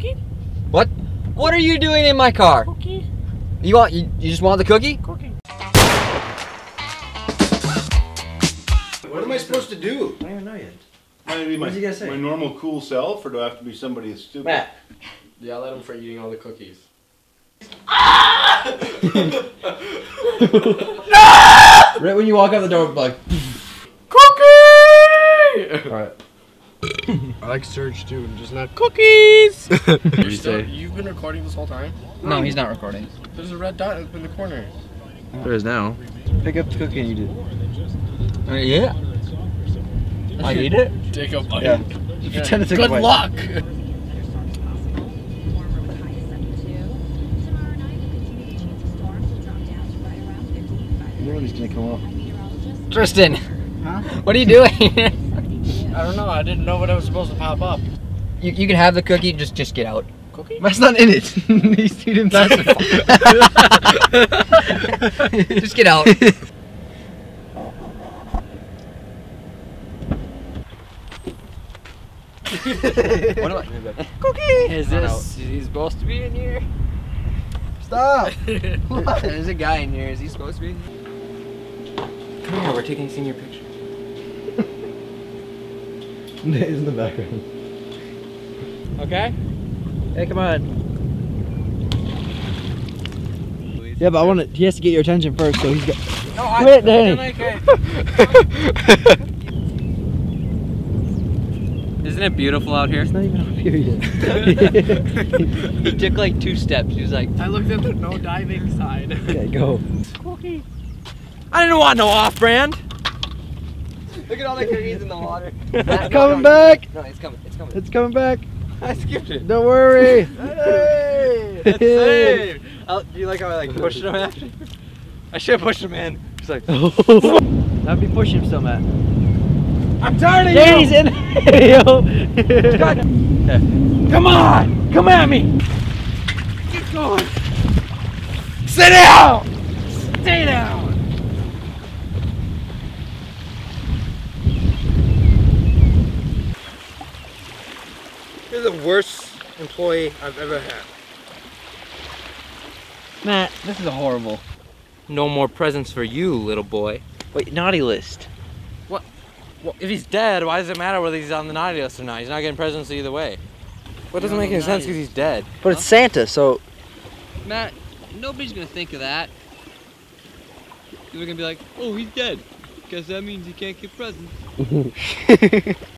Cookie? What? What are you doing in my car? Cookie? You want? You, you just want the cookie? Cookie. What am I supposed to do? I don't even know yet. Am I gonna be my, What's he gonna say? my normal cool self, or do I have to be somebody that's stupid? Matt. Yell at him for eating all the cookies. Right when you walk out the door, like. Cookie! Alright. I like Surge too, and just not cookies! you you say? you've been recording this whole time? No, he's not recording. There's a red dot up in the corner. There is now. Pick up the cookie and you did. Uh, yeah. I eat it. Take a bite. Yeah. You pretend to take a Good bite. luck! You know when he's gonna come up. Tristan. Huh? What are you doing? I don't know, I didn't know what I was supposed to pop up. you, you can have the cookie. Just just get out. Cookie? That's not in it. he's he didn't pass it. just get out. what am I? Cookie. Is this? Is he supposed to be in here? Stop! There's a guy in here. Is he supposed to be? in here? Come here. We're taking a senior picture. Nate is in the background. Okay. Hey, come on. Yeah, but I want to. He has to get your attention first, so he's got. No, I. Quit, Danny. Isn't it beautiful out here? It's not even up here yet. he took like two steps. He was like, I looked at the no diving side. okay, go. Cookie. I didn't want no off-brand. Look at all the cookies in the water. It's coming back. No, it's coming. It's coming. It's coming back. I skipped it. Don't worry. Hey, it's saved. I'll- oh, do you like how I like pushed him after? I should have pushed him in. Just like. I'd be pushing him so Matt. I'm tired of Danny's in the video. Come on! Come at me! Get going! Sit down! Stay down! You're the worst employee I've ever had. Matt, this is horrible. No more presents for you, little boy. Wait, naughty list. Well, if he's dead, why does it matter whether he's on the naughty list or not? He's not getting presents either way. What doesn't make any sense because he's dead. But it's Santa, so Matt, nobody's gonna think of that. They're gonna be like, oh, he's dead. Guess that means he can't get presents.